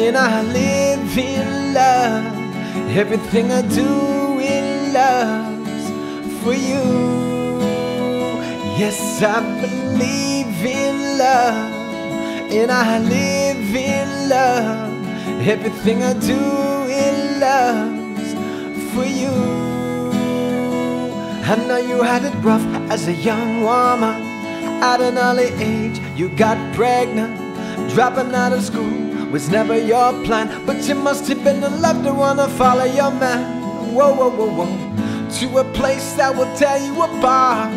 and I live in love. Everything I do in love's for you. Yes, I believe in love, and I live in love. Everything I do in love's for you. I know you had it rough as a young woman. At an early age, you got pregnant. Dropping out of school was never your plan, but you must have been in love to wanna follow your man. Whoa, whoa, whoa, whoa, to a place that will tear you apart.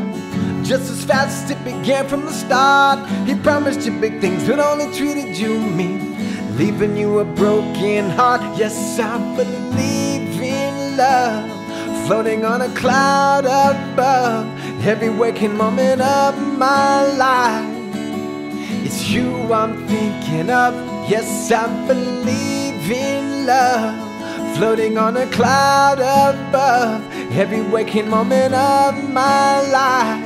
Just as fast as it began from the start. He promised you big things, but only treated you mean, leaving you a broken heart. Yes, I believe in love, floating on a cloud above every waking moment of my life. It's you I'm thinking of. Yes, I believe in love. Floating on a cloud above every waking moment of my life.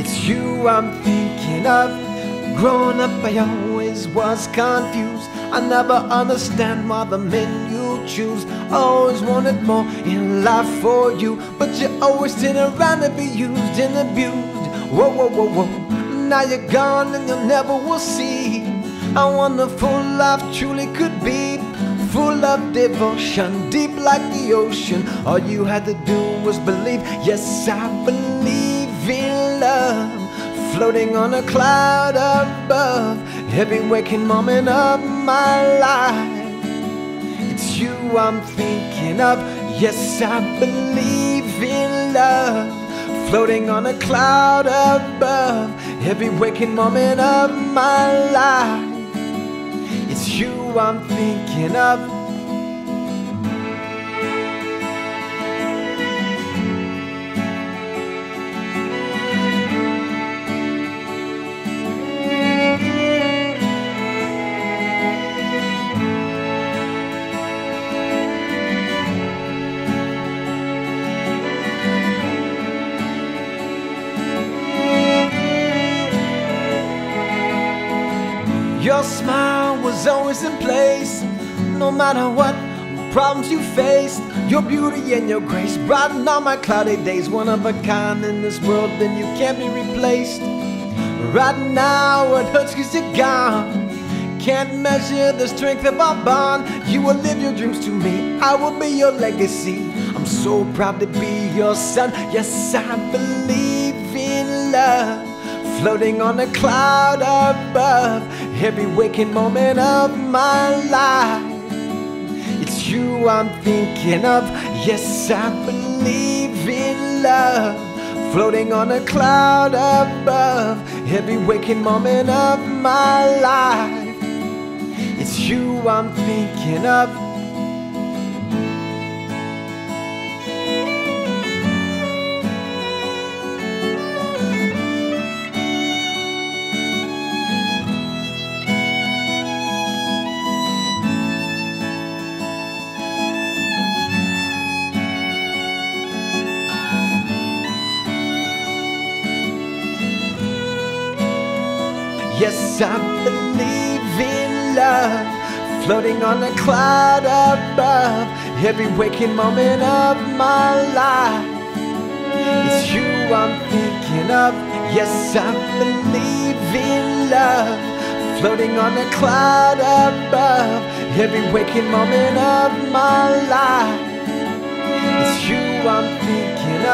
It's you I'm thinking of. Growing up, I always was confused. I never understand why the men you choose always wanted more in life for you, but you always turn around to be used and abused. Whoa, whoa, whoa, whoa. Now you're gone and you never will see how wonderful life truly could be. Full of devotion, deep like the ocean. All you had to do was believe. Yes, I believe in love. Floating on a cloud above every waking moment of my life. It's you I'm thinking of. Yes, I believe in love. Floating on a cloud above every waking moment of my life. You I'm thinking of. Your smile was always in place, no matter what problems you faced. Your beauty and your grace brighten all my cloudy days. One of a kind in this world, then you can't be replaced. Right now, it hurts cause you're gone. Can't measure the strength of our bond. You will live your dreams to me, I will be your legacy. I'm so proud to be your son. Yes, I believe in love floating on a cloud above every waking moment of my life. It's you I'm thinking of. Yes, I believe in love. Floating on a cloud above every waking moment of my life. It's you I'm thinking of. Yes, I believe in love, floating on a cloud above every waking moment of my life. It's you I'm thinking of. Yes, I believe in love, floating on a cloud above every waking moment of my life. It's you I'm thinking